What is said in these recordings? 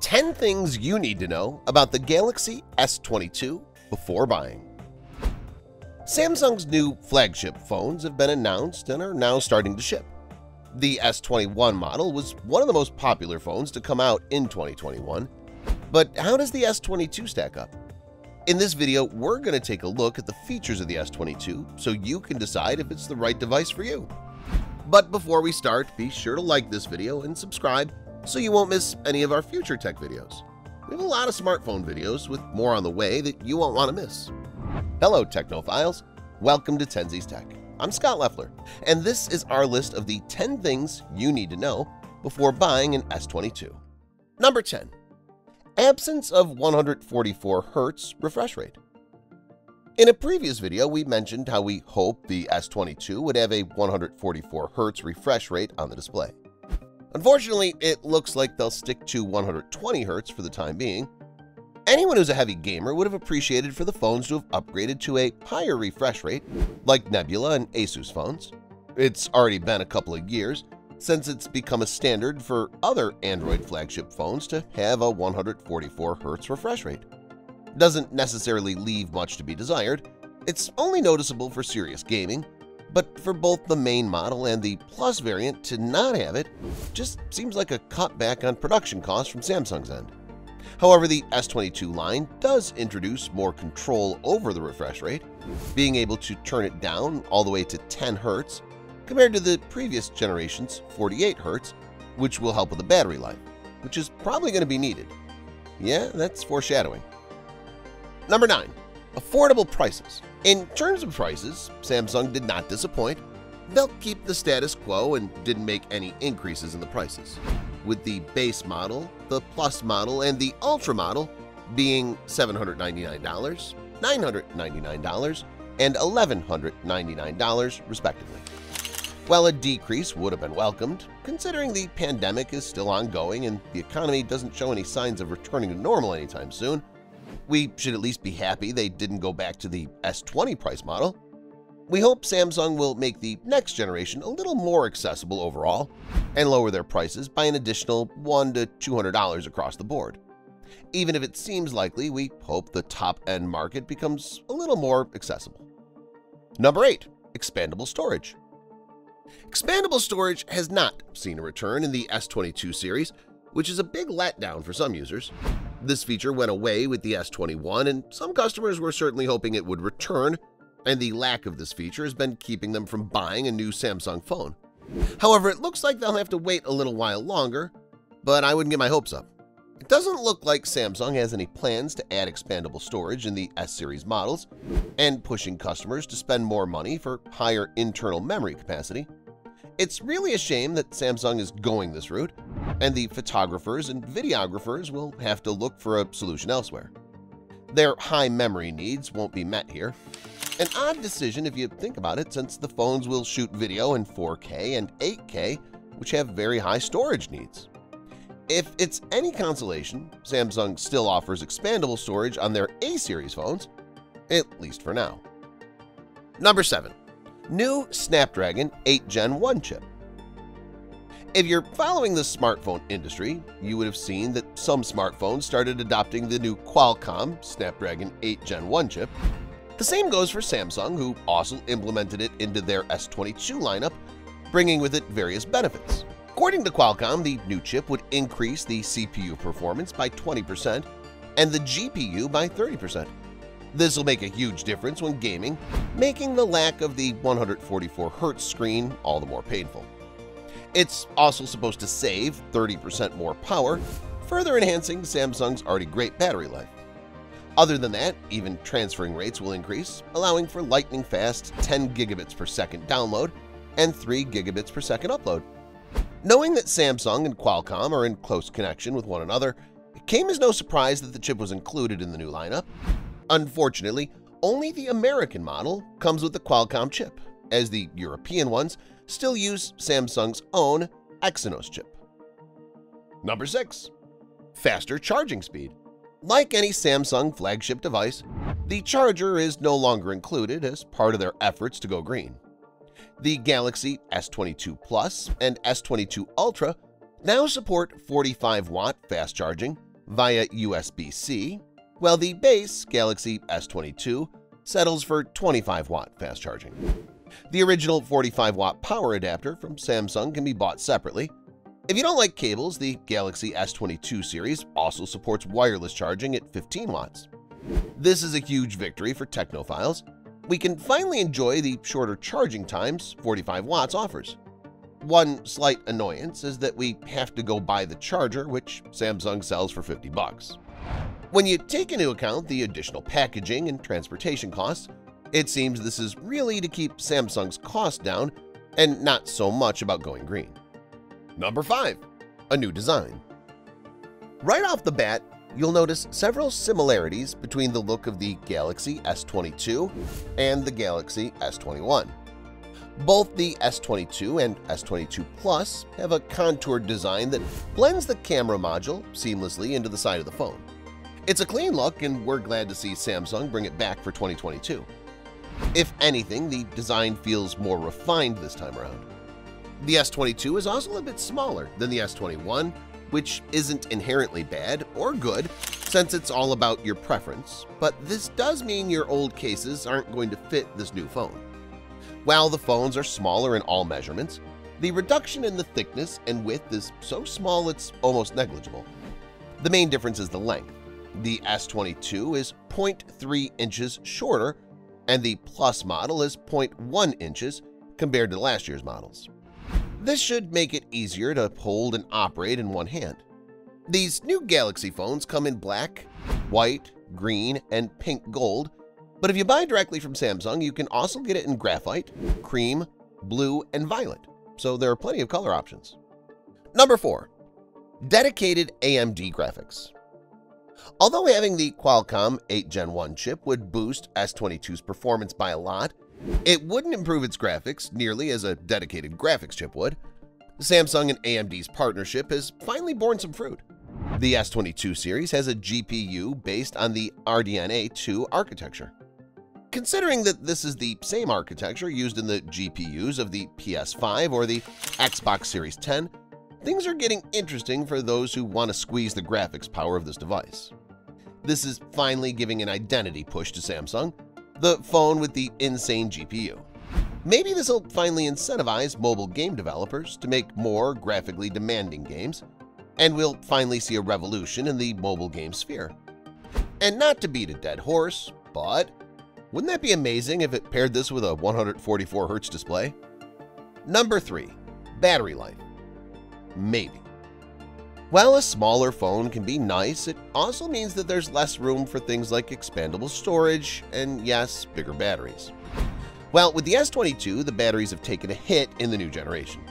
10 things you need to know about the Galaxy S22 before buying. Samsung's new flagship phones have been announced and are now starting to ship. The S21 model was one of the most popular phones to come out in 2021, but how does the S22 stack up? In this video, we're going to take a look at the features of the S22 so you can decide if it's the right device for you. But before we start, be sure to like this video and subscribe so you won't miss any of our future tech videos. We have a lot of smartphone videos with more on the way that you won't want to miss. Hello Technophiles! Welcome to Tenzies Tech. I'm Scott Leffler, and this is our list of the 10 things you need to know before buying an S22. Number 10. Absence of 144 Hz refresh rate. In a previous video, we mentioned how we hope the S22 would have a 144 Hz refresh rate on the display. Unfortunately, it looks like they'll stick to 120 Hz for the time being. Anyone who's a heavy gamer would have appreciated for the phones to have upgraded to a higher refresh rate, like Nubia and Asus phones. It's already been a couple of years since it's become a standard for other Android flagship phones to have a 144 Hz refresh rate. Doesn't necessarily leave much to be desired. It's only noticeable for serious gaming, but for both the main model and the Plus variant to not have it just seems like a cutback on production costs from Samsung's end. However, the S22 line does introduce more control over the refresh rate, being able to turn it down all the way to 10 Hz compared to the previous generation's 48 Hz, which will help with the battery life, which is probably going to be needed. Yeah, that's foreshadowing. Number 9. Affordable prices. In terms of prices, Samsung did not disappoint. They'll keep the status quo and didn't make any increases in the prices, with the base model, the Plus model, and the Ultra model being $799, $999, and $1,199 respectively. While a decrease would have been welcomed, considering the pandemic is still ongoing and the economy doesn't show any signs of returning to normal anytime soon, we should at least be happy they didn't go back to the S20 price model. We hope Samsung will make the next generation a little more accessible overall and lower their prices by an additional $1 to $200 across the board. Even if it seems likely, we hope the top-end market becomes a little more accessible. Number 8. Expandable Storage Expandable storage has not seen a return in the S22 series, which is a big letdown for some users. This feature went away with the S21, and some customers were certainly hoping it would return, and the lack of this feature has been keeping them from buying a new Samsung phone. However, it looks like they'll have to wait a little while longer, but I wouldn't get my hopes up. It doesn't look like Samsung has any plans to add expandable storage in the S-series models and pushing customers to spend more money for higher internal memory capacity. It's really a shame that Samsung is going this route, and the photographers and videographers will have to look for a solution elsewhere. Their high memory needs won't be met here. An odd decision if you think about it since the phones will shoot video in 4K and 8K, which have very high storage needs. If it's any consolation, Samsung still offers expandable storage on their A-series phones, at least for now. Number 7 new Snapdragon 8 Gen 1 chip. If you're following the smartphone industry, you would have seen that some smartphones started adopting the new Qualcomm Snapdragon 8 Gen 1 chip. The same goes for Samsung, who also implemented it into their S22 lineup, bringing with it various benefits. According to Qualcomm, the new chip would increase the CPU performance by 20% and the GPU by 30%. This will make a huge difference when gaming, making the lack of the 144Hz screen all the more painful. It's also supposed to save 30% more power, further enhancing Samsung's already great battery life. Other than that, even transferring rates will increase, allowing for lightning-fast 10 gigabits per second download and 3 gigabits per second upload. Knowing that Samsung and Qualcomm are in close connection with one another, it came as no surprise that the chip was included in the new lineup, Unfortunately, only the American model comes with the Qualcomm chip, as the European ones still use Samsung's own Exynos chip. Number 6. Faster charging speed Like any Samsung flagship device, the charger is no longer included as part of their efforts to go green. The Galaxy S22 Plus and S22 Ultra now support 45-watt fast charging via USB-C, while the base Galaxy S22 settles for 25-watt fast charging. The original 45-watt power adapter from Samsung can be bought separately. If you don't like cables, the Galaxy S22 series also supports wireless charging at 15 watts. This is a huge victory for technophiles. We can finally enjoy the shorter charging times 45 watts offers. One slight annoyance is that we have to go buy the charger, which Samsung sells for 50 bucks. When you take into account the additional packaging and transportation costs, it seems this is really to keep Samsung's cost down and not so much about going green. Number 5. A new design Right off the bat, you'll notice several similarities between the look of the Galaxy S22 and the Galaxy S21. Both the S22 and S22 Plus have a contoured design that blends the camera module seamlessly into the side of the phone. It's a clean look and we're glad to see Samsung bring it back for 2022. If anything, the design feels more refined this time around. The S22 is also a bit smaller than the S21, which isn't inherently bad or good since it's all about your preference, but this does mean your old cases aren't going to fit this new phone. While the phones are smaller in all measurements, the reduction in the thickness and width is so small it's almost negligible. The main difference is the length. The S22 is 0.3 inches shorter and the Plus model is 0.1 inches compared to last year's models. This should make it easier to hold and operate in one hand. These new Galaxy phones come in black, white, green, and pink gold, but if you buy directly from Samsung, you can also get it in graphite, cream, blue, and violet, so there are plenty of color options. Number 4. Dedicated AMD graphics Although having the Qualcomm 8 Gen 1 chip would boost S22's performance by a lot, it wouldn't improve its graphics nearly as a dedicated graphics chip would. Samsung and AMD's partnership has finally borne some fruit. The S22 series has a GPU based on the RDNA 2 architecture. Considering that this is the same architecture used in the GPUs of the PS5 or the Xbox Series 10, things are getting interesting for those who want to squeeze the graphics power of this device. This is finally giving an identity push to Samsung, the phone with the insane GPU. Maybe this will finally incentivize mobile game developers to make more graphically demanding games, and we'll finally see a revolution in the mobile game sphere. And not to beat a dead horse, but wouldn't that be amazing if it paired this with a 144Hz display? Number 3. Battery life Maybe. While a smaller phone can be nice, it also means that there's less room for things like expandable storage and, yes, bigger batteries. Well, with the S22, the batteries have taken a hit in the new generation.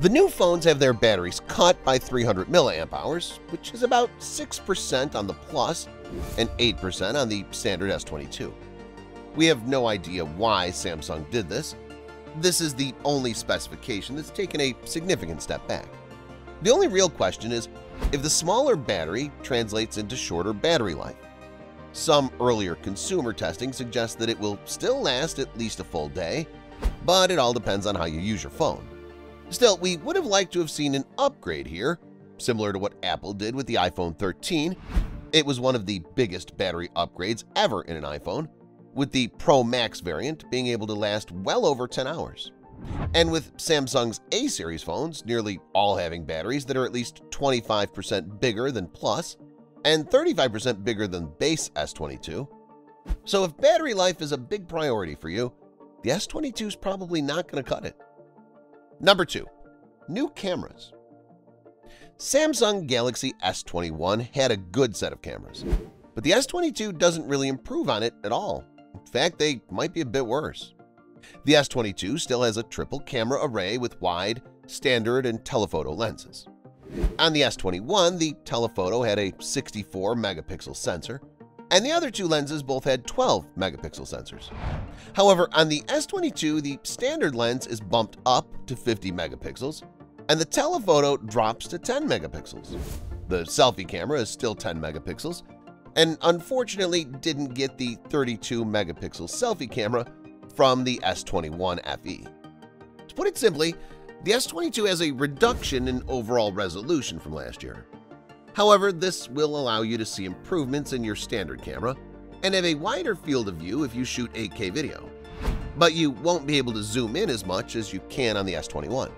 The new phones have their batteries cut by 300 mAh, which is about 6% on the Plus and 8% on the standard S22. We have no idea why Samsung did this. This is the only specification that's taken a significant step back. The only real question is if the smaller battery translates into shorter battery life. Some earlier consumer testing suggests that it will still last at least a full day, but it all depends on how you use your phone. Still, we would have liked to have seen an upgrade here, similar to what Apple did with the iPhone 13. It was one of the biggest battery upgrades ever in an iPhone, with the Pro Max variant being able to last well over 10 hours. And with Samsung's A-series phones nearly all having batteries that are at least 25% bigger than Plus and 35% bigger than base S22. So if battery life is a big priority for you, the S22 is probably not going to cut it. Number 2. New cameras Samsung Galaxy S21 had a good set of cameras, but the S22 doesn't really improve on it at all. In fact, they might be a bit worse. The S22 still has a triple camera array with wide, standard, and telephoto lenses. On the S21, the telephoto had a 64-megapixel sensor, and the other two lenses both had 12-megapixel sensors. However, on the S22, the standard lens is bumped up to 50 megapixels, and the telephoto drops to 10 megapixels. The selfie camera is still 10 megapixels, and unfortunately didn't get the 32-megapixel selfie camera from the S21 FE. To put it simply, the S22 has a reduction in overall resolution from last year. However, this will allow you to see improvements in your standard camera and have a wider field of view if you shoot 8K video, but you won't be able to zoom in as much as you can on the S21.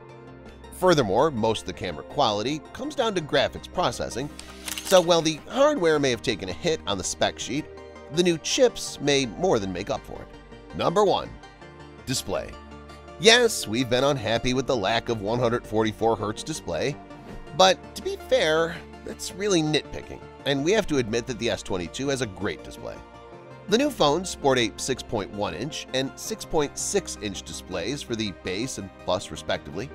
Furthermore, most of the camera quality comes down to graphics processing, so while the hardware may have taken a hit on the spec sheet, the new chips may more than make up for it. Number 1. Display Yes, we've been unhappy with the lack of 144Hz display, but to be fair, that's really nitpicking, and we have to admit that the S22 has a great display. The new phones sport a 6.1-inch and 6.6-inch displays for the base and Plus respectively.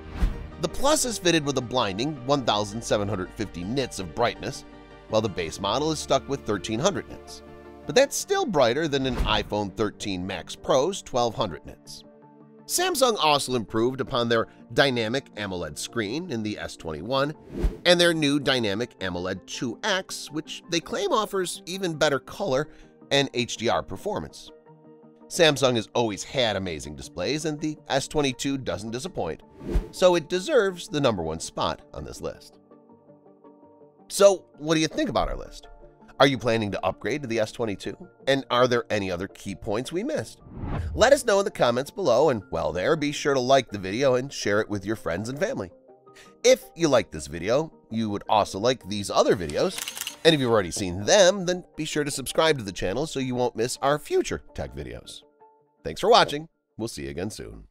The Plus is fitted with a blinding 1,750 nits of brightness, while the base model is stuck with 1,300 nits. But that's still brighter than an iPhone 13 Max Pro's 1,200 nits. Samsung also improved upon their Dynamic AMOLED screen in the S21 and their new Dynamic AMOLED 2X, which they claim offers even better color and HDR performance. Samsung has always had amazing displays and the S22 doesn't disappoint, so it deserves the number one spot on this list. So what do you think about our list? Are you planning to upgrade to the S22? And are there any other key points we missed? Let us know in the comments below and while there, be sure to like the video and share it with your friends and family. If you like this video, you would also like these other videos, and if you've already seen them, then be sure to subscribe to the channel so you won't miss our future tech videos. Thanks for watching. We'll see you again soon.